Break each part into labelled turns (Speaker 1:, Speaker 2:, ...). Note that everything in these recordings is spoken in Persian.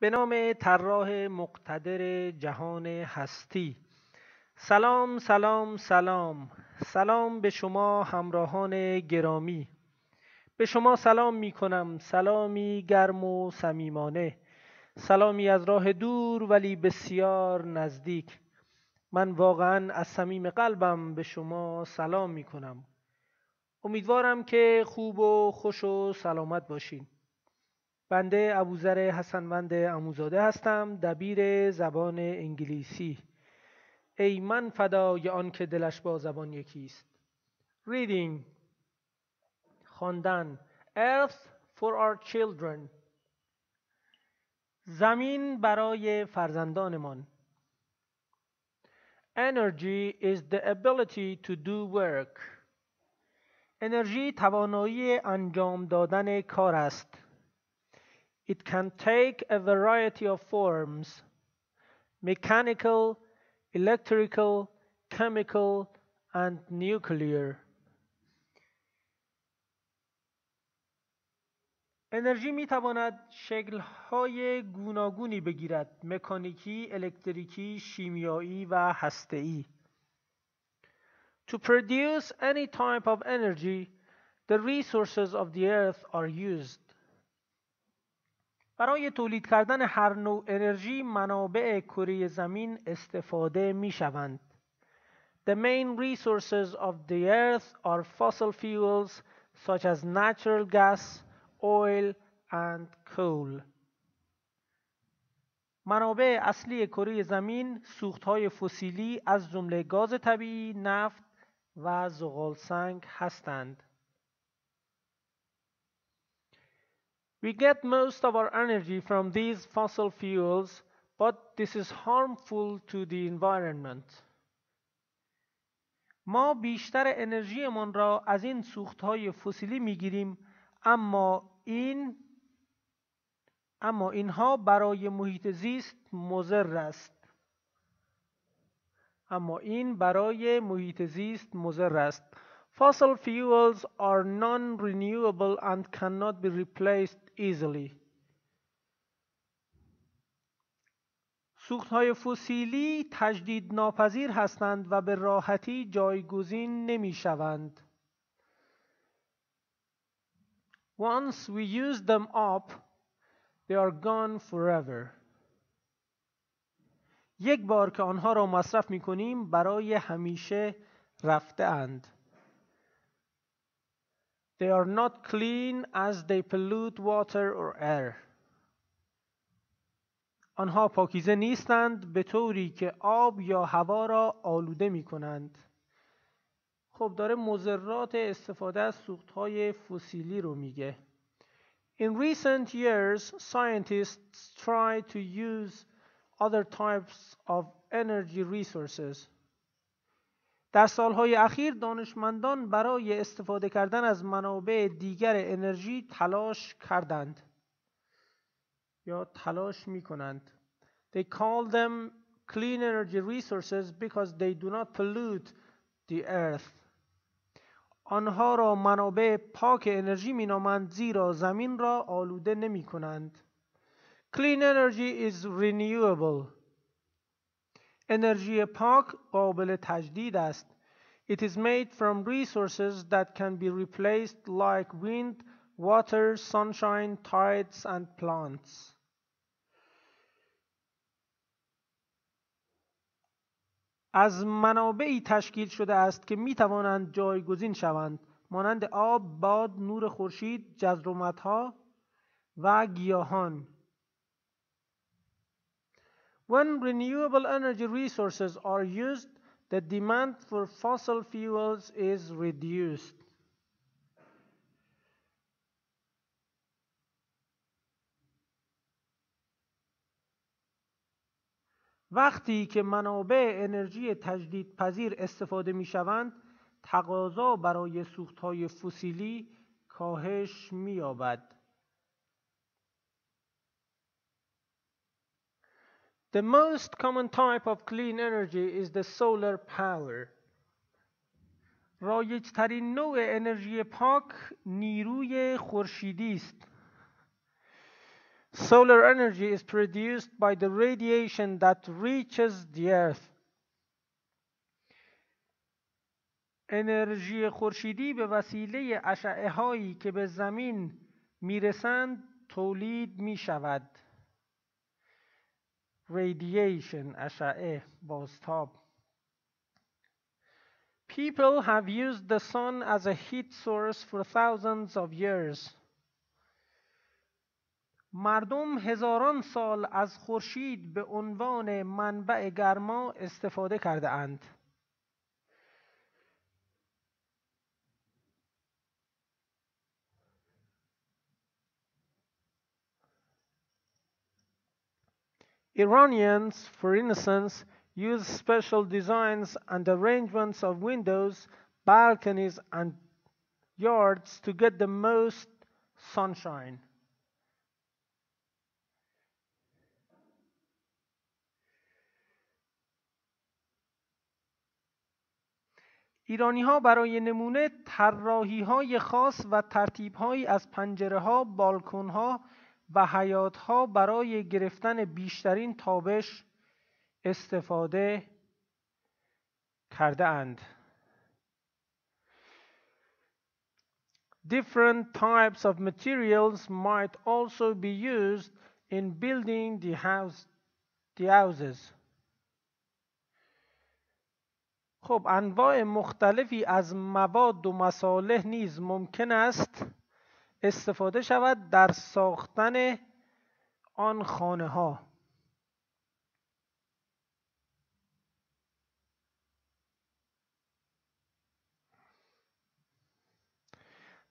Speaker 1: به نام طراح مقتدر جهان هستی. سلام سلام سلام. سلام به شما همراهان گرامی. به شما سلام می کنم سلامی گرم و صمیمانه. سلامی از راه دور ولی بسیار نزدیک. من واقعا از صمیم قلبم به شما سلام می کنم امیدوارم که خوب و خوش و سلامت باشین. بنده ابوذر حسنوند اموزاده هستم دبیر زبان انگلیسی. ای من فدای آن که دلش با زبان یکیست. Reading. خواندن. Earth for our children. زمین برای فرزندانمان. Energy is the ability to do work. انرژی توانایی انجام دادن کار است. It can take a variety of forms mechanical, electrical, chemical, and nuclear. انرژی می تواند شکل‌های گوناگونی بگیرد مکانیکی، الکتریکی، شیمیایی و هسته‌ای. To produce any type of energy, the resources of the earth are used. برای تولید کردن هر نوع انرژی منابع کره زمین استفاده می شوند. The main resources of the earth are fossil fuels such as natural gas, oil and coal. منابع اصلی کره زمین سوختهای فسیلی از جمله گاز طبیعی، نفت و زغال سنگ هستند. We get most of our energy from these fossil fuels, but this is harmful to the environment. ما بیشتر انرژیمان را از این سوختهای فسیلی می‌گیریم اما این اما اینها برای محیط زیست مضر است اما این برای محیط زیست مضر است Fossil fuels are non-renewable and cannot be replaced easily. سوختهای فسیلی تجدید ناپذیر هستند و به راحتی جایگزین نمی شوند. Once we use them up, they are gone forever. یک بار که آنها را مصرف می کنیم برای همیشه رفته اند. They are not clean as they pollute water or air. آنها پاکیزه نیستند به طوری که آب یا هوا را آلوده می کنند. خب داره مضرات استفاده از سوختهای فسیلی رو میگه. In recent years, scientists try to use other types of energy resources. در سالهای اخیر دانشمندان برای استفاده کردن از منابع دیگر انرژی تلاش کردند یا تلاش می کنند. They call them clean energy resources because they do not pollute the earth. آنها را منابع پاک انرژی می نامند زیرا زمین را آلوده نمی کنند. Clean energy is renewable. انرژی پاک قابل تجدید است. It is made from resources that can be replaced like wind, water, sunshine, tides and plants. از منابعی تشکیل شده است که می توانند جایگزین شوند مانند آب، باد، نور خورشید، جزرومتها و گیاهان When renewable energy resources are used, the demand for fossil fuels is reduced. وقتی که منابع انرژی تجدید پذیر استفاده می شوند، تقاضا برای سوختهای فسیلی کاهش می یابد. The most common type of clean energy is the solar power. رایج ترین نوع انرژی پاک نیروی خورشیدی است. Solar energy is produced by the radiation that reaches the earth. انرژی خورشیدی به وسیله اشعه هایی که به زمین میرسند تولید می شود. Radiation اشعه بازتاب People have used the sun as a heat source for thousands of years. مردم هزاران سال از خورشید به عنوان منبع گرما استفاده کرده اند. Iranians, for instance, use special designs and arrangements of windows, balconies, and yards to get the most sunshine. ایرانی ها برای نمونه طراحی های خاص و ترتیب هایی از پنجره ها، بالکن ها و حیات ها برای گرفتن بیشترین تابش استفاده کرده اند. Different types of materials might also be used in building the, house, the houses. خب انواع مختلفی از مواد و مصالح نیز ممکن است استفاده شود در ساختن آن خانه ها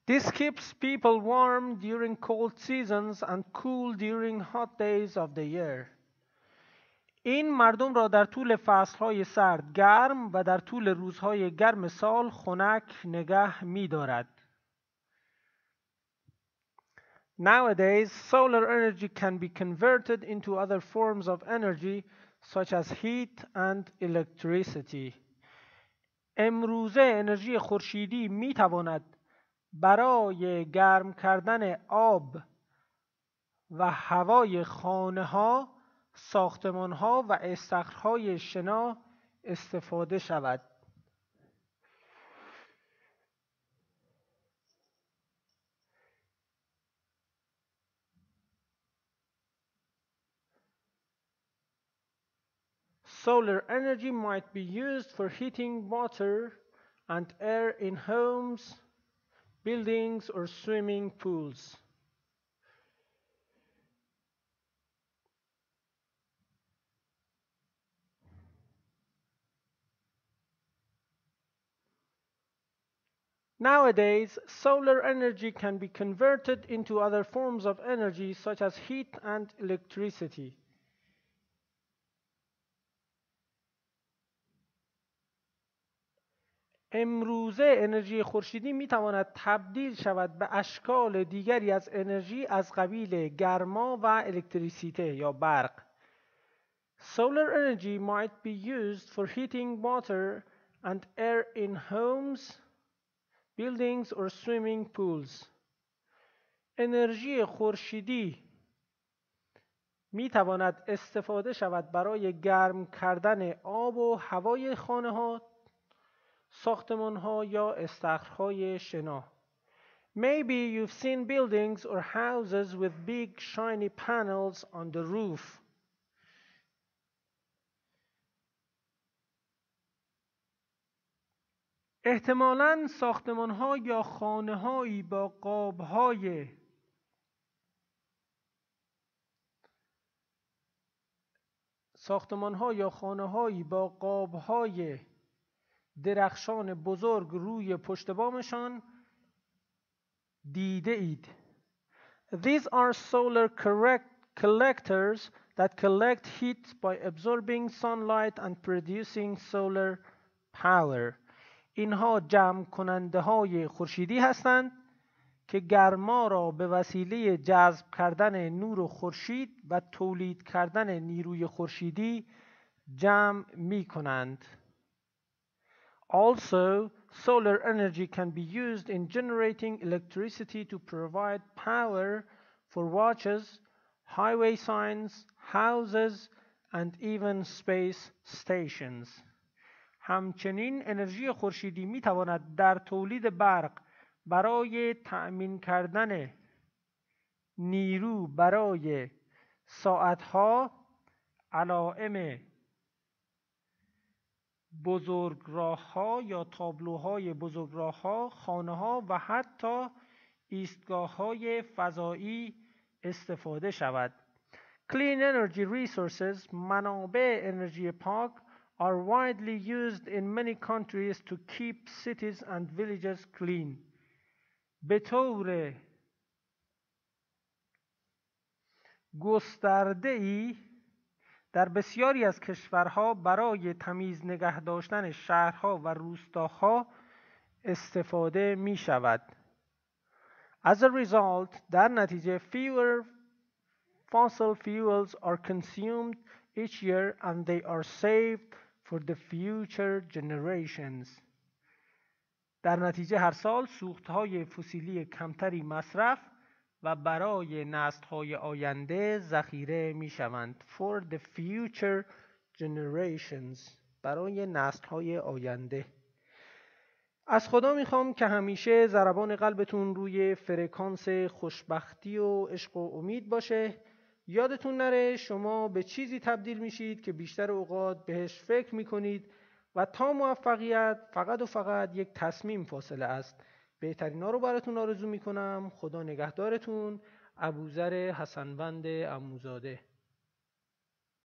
Speaker 1: This keeps people warm during cold seasons and cool during hot days of the year. این مردم را در طول فصلهای سرد گرم و در طول روزهای گرم سال خنک نگه می دارد. Nowadays, solar energy can be converted into other forms of energy such as heat and electricity. امروزه انرژی خورشیدی می تواند برای گرم کردن آب و هوای خانه ها، ساختمان ها و استخرهای شنا استفاده شود. Solar energy might be used for heating water and air in homes, buildings, or swimming pools. Nowadays, solar energy can be converted into other forms of energy such as heat and electricity. امروزه انرژی خورشیدی می تواند تبدیل شود به اشکال دیگری از انرژی از قبیل گرما و الکتریسیته یا برق. Solar energy might be used for heating water and air in homes, buildings or swimming pools. انرژی خورشیدی می تواند استفاده شود برای گرم کردن آب و هوای خانه ها ساختمان ها یا استخرهای شنا Maybe you've seen buildings or houses with big shiny panels on the roof. احتمالا ساختمان ها یا خانه هایی با قاب های ساختمان ها یا خانه هایی با قاب های درخشان بزرگ روی پشت بامشان دیده اید. These are solar correct collectors that collect heat by absorbing sunlight and producing solar power. اینها جمع کننده های خورشیدی هستند که گرما را به وسیله جذب کردن نور خورشید و تولید کردن نیروی خورشیدی جمع می کنند. Also, solar energy can be used in generating electricity to provide power for watches, highway signs, houses and even space stations. همچنین انرژی خورشیدی می تواند در تولید برق برای تأمین کردن نیرو برای ساعتها علائم بزرگراهها یا تابلوهای بزرگراهها خانه و حتی ایستگاه های فضایی استفاده شود. Clean energy resources منابع انرژی پاک are widely used in many countries to keep cities and villages clean. به طور گسترده ای در بسیاری از کشورها برای تمیز نگه داشتن شهرها و روستاها استفاده می شود. As a result, در نتیجه fewer fossil fuels are consumed each year and they are saved for the future generations. در نتیجه هر سال سوختهای فسیلی کمتری مصرف و برای نسل‌های آینده ذخیره می‌شوند. For the future generations برای نسل‌های آینده. از خدا می‌خوام که همیشه ضربان قلبتون روی فرکانس خوشبختی و عشق و امید باشه. یادتون نره شما به چیزی تبدیل میشید که بیشتر اوقات بهش فکر می‌کنید و تا موفقیت فقط و فقط یک تصمیم فاصله است. بهترینا رو براتون آرزو می‌کنم. خدا نگهدارتون. ابوذر حسنوند اموزاده